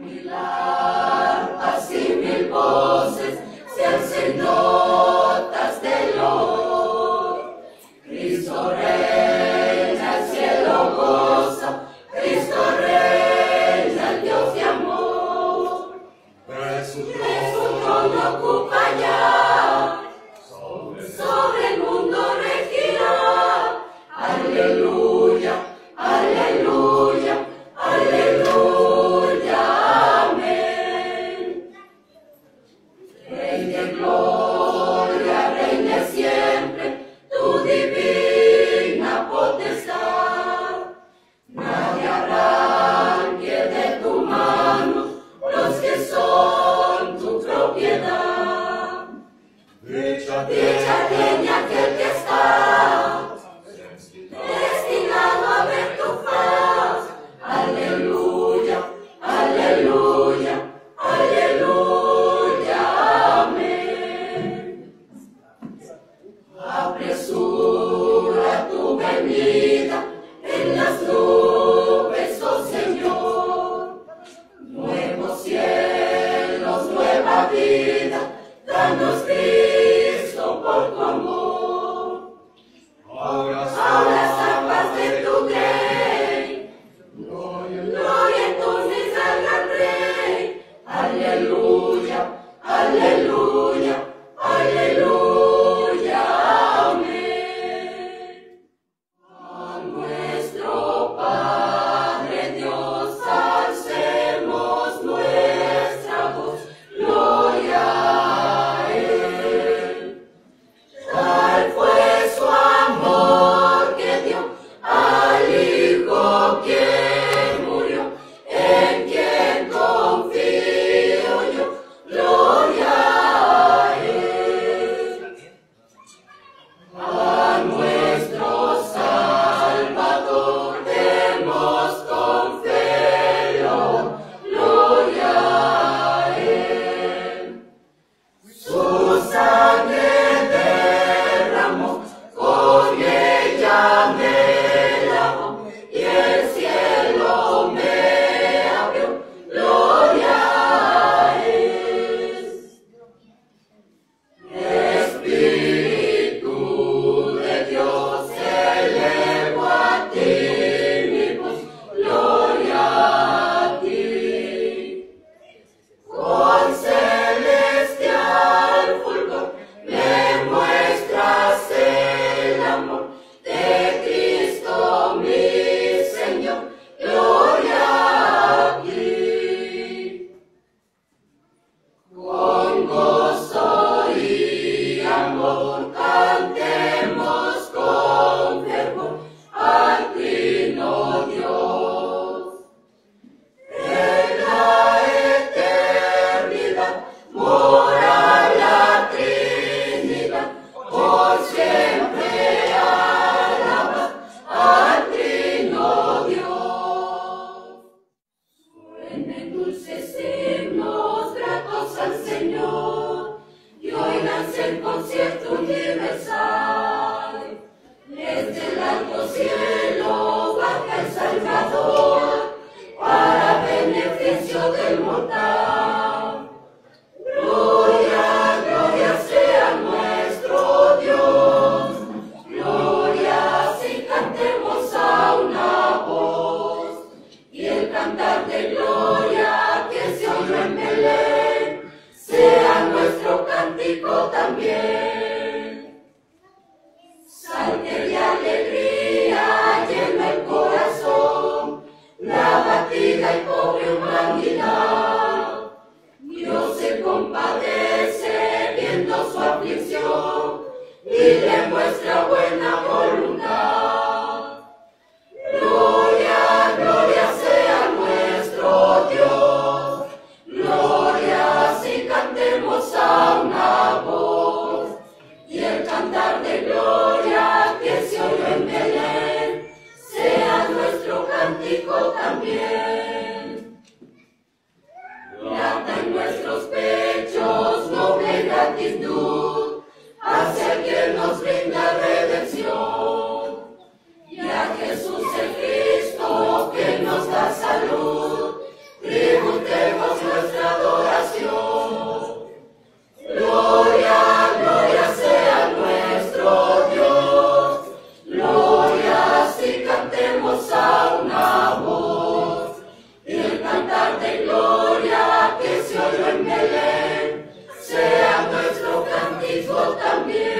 Milar, así mil voces se hacen notas de lor. Cristo reina, el cielo goza, Cristo reina, el Dios de amor. Presunto, presunto, del mundo. Cristo también.